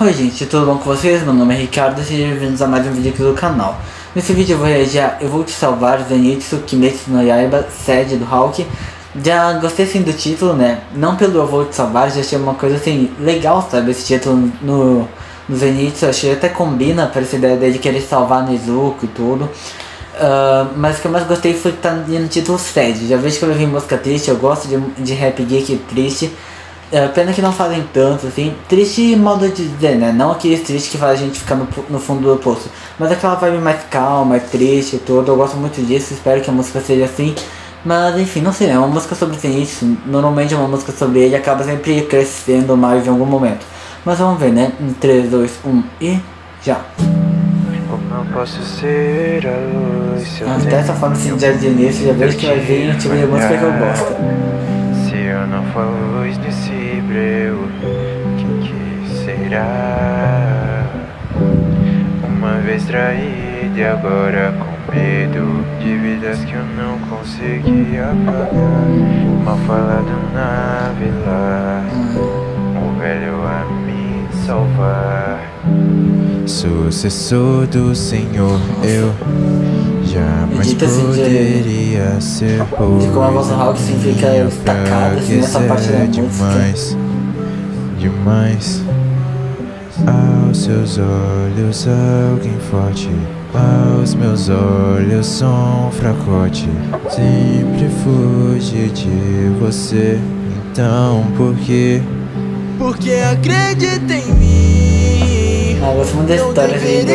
Oi gente, tudo bom com vocês? Meu nome é Ricardo e sejam bem-vindos a mais um vídeo aqui do canal. Nesse vídeo eu vou reagir a Eu Vou Te Salvar, Zenitsu, Kimetsu no Yaiba, sede do Hulk. Já gostei assim do título, né? Não pelo Eu Vou Te Salvar, já achei uma coisa assim legal, sabe? Esse título no, no Zenitsu, achei até combina para essa ideia dele querer salvar Nezuko e tudo. Uh, mas o que eu mais gostei foi que tá no título sede. Já vejo que eu vi música triste, eu gosto de, de rap geek triste. É, pena que não fazem tanto, assim. Triste modo de dizer, né? Não aquele triste que faz a gente ficar no, no fundo do poço. Mas aquela vibe mais calma, mais triste e tudo. Eu gosto muito disso, espero que a música seja assim. Mas enfim, não sei, é uma música sobre isso. Normalmente é uma música sobre ele acaba sempre crescendo mais em algum momento. Mas vamos ver, né? Em 3, 2, 1 e já. Eu posso ser a luz? Se eu Até essa forma assim de início, já vejo que vai vir o tipo de música que eu gosto. Eu não for luz nesse breu, quem que será? Uma vez traído e agora com medo de vidas que eu não consegui apagar. Mal falado na vila, o velho a me salvar. Sucessor do Senhor, eu jamais assim de- poderia ser de como a voz do Hulk assim fica destacada, assim, nessa parte da música. demais, demais. Aos seus olhos alguém forte, aos meus olhos sou um fracote. Sempre fugi de você, então por quê? Porque acredita em mim. Ah, eu gosto muito da história assim, do,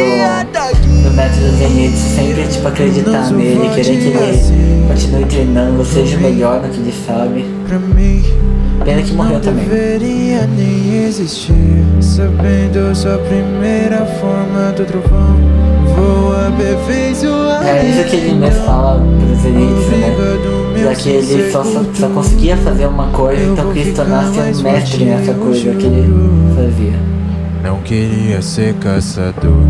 do método Zenitsu, sempre tipo acreditar nele, querer que ele continue treinando, seja melhor no que ele sabe. Pena que morreu também. deveria nem existir Sabendo sua primeira forma do trovão Vou aperfeiçoar É isso que ele mesmo fala pro Zenitsu, né? Já que ele só, só, só conseguia fazer uma coisa, então que ele tornasse um mestre nessa coisa que ele fazia. Não queria ser caçador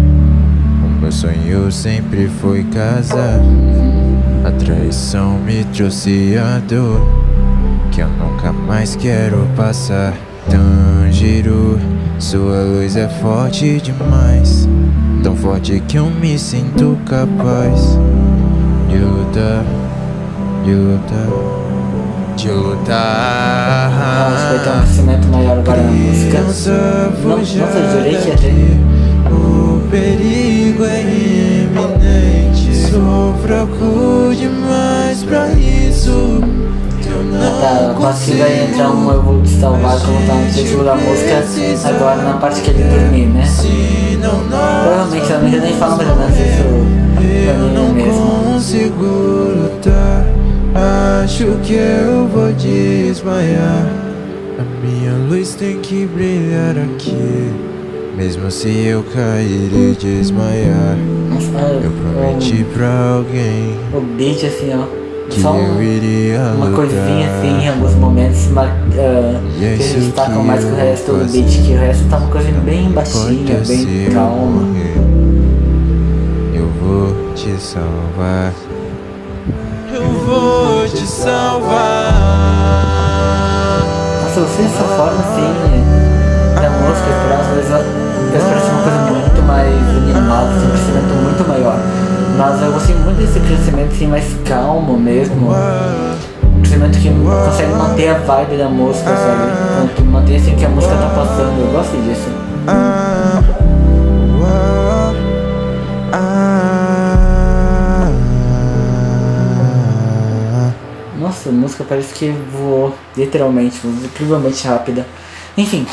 meu sonho sempre foi casar. A traição me trouxe a dor Que eu nunca mais quero passar. Tanjiro, sua luz é forte demais. Tão forte que eu me sinto capaz De lutar, de lutar, de lutar. Então, acho que vai ter um crescimento maior agora na música. Não, nossa, eu jurei que ia ter. O perigo é iminente. Sou fraco demais pra isso. Eu não Tá, que vai entrar um Eu Vou Te Salvar, como tá no título da música, agora na parte que ele dormir, né? Provavelmente eu não nem falo mais ou menos isso eu não mesmo. consigo lutar. Acho que eu vou desmaiar. A minha luz tem que brilhar aqui. Mesmo se eu cair e desmaiar, Nossa, eu prometi pra alguém o, beat assim, ó. que Só um- eu iria uma lutar. coisinha assim em alguns momentos é que eles destacam que mais que o resto do beat, que o resto tá uma coisa bem baixinha, bem calma. Eu vou te salvar. Eu vou te salvar. Nossa, eu sei essa forma assim Mas eu gostei muito desse crescimento assim mais calmo mesmo. Um crescimento que consegue manter a vibe da música, sabe? Então, mantém assim que a música tá passando, eu gosto disso. Nossa, a música parece que voou, literalmente, incrivelmente rápida. Enfim,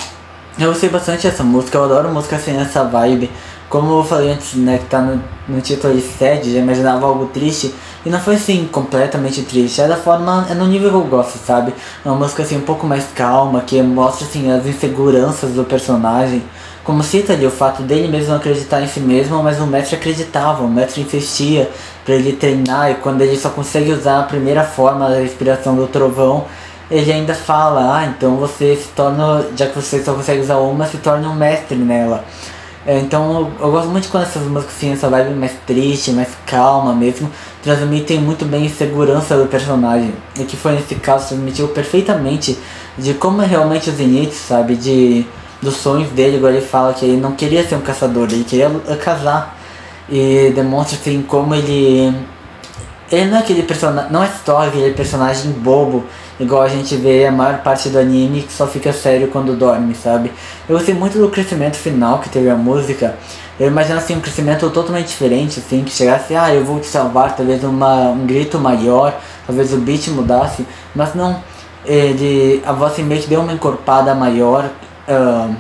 eu gostei bastante dessa música, eu adoro música assim nessa vibe. Como eu falei antes, né, que tá no, no título de sede, já imaginava algo triste. E não foi assim, completamente triste. É da forma, é no nível que eu gosto, sabe? É uma música assim um pouco mais calma, que mostra assim as inseguranças do personagem. Como cita ali o fato dele mesmo não acreditar em si mesmo, mas o mestre acreditava, o mestre insistia pra ele treinar e quando ele só consegue usar a primeira forma da respiração do trovão, ele ainda fala, ah, então você se torna, já que você só consegue usar uma, se torna um mestre nela. É, então eu, eu gosto muito quando essas músicas assim, essa vibe mais triste, mais calma mesmo, transmitem muito bem a segurança do personagem. E que foi nesse caso, transmitiu perfeitamente de como é realmente o Zenith, sabe? De dos sonhos dele, igual ele fala que ele não queria ser um caçador, ele queria casar. E demonstra assim como ele. Ele não é aquele personagem. Não é história, aquele personagem bobo, igual a gente vê a maior parte do anime que só fica sério quando dorme, sabe? Eu gostei muito do crescimento final que teve a música. Eu imagino assim um crescimento totalmente diferente, assim, que chegasse, ah, eu vou te salvar, talvez uma, um grito maior, talvez o beat mudasse, mas não, ele, a voz meio que deu uma encorpada maior, uh,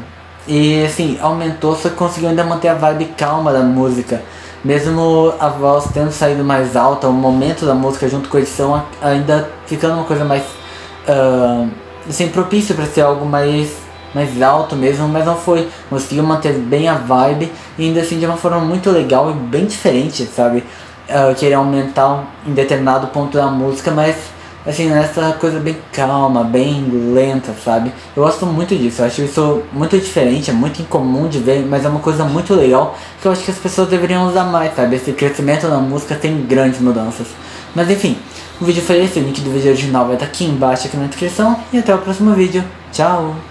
e assim, aumentou, só que conseguiu ainda manter a vibe calma da música. Mesmo a voz tendo saído mais alta, o momento da música junto com a edição ainda ficando uma coisa mais uh, assim, propício para ser algo mais, mais alto mesmo, mas não foi. Conseguiu manter bem a vibe e ainda assim de uma forma muito legal e bem diferente, sabe? Uh, querer aumentar em determinado ponto da música, mas assim, nessa coisa bem calma, bem lenta, sabe? Eu gosto muito disso, eu acho isso muito diferente, é muito incomum de ver, mas é uma coisa muito legal que eu acho que as pessoas deveriam usar mais, sabe? Esse crescimento na música tem grandes mudanças. Mas enfim, o vídeo foi esse, o link do vídeo original vai estar aqui embaixo aqui na descrição e até o próximo vídeo. Tchau!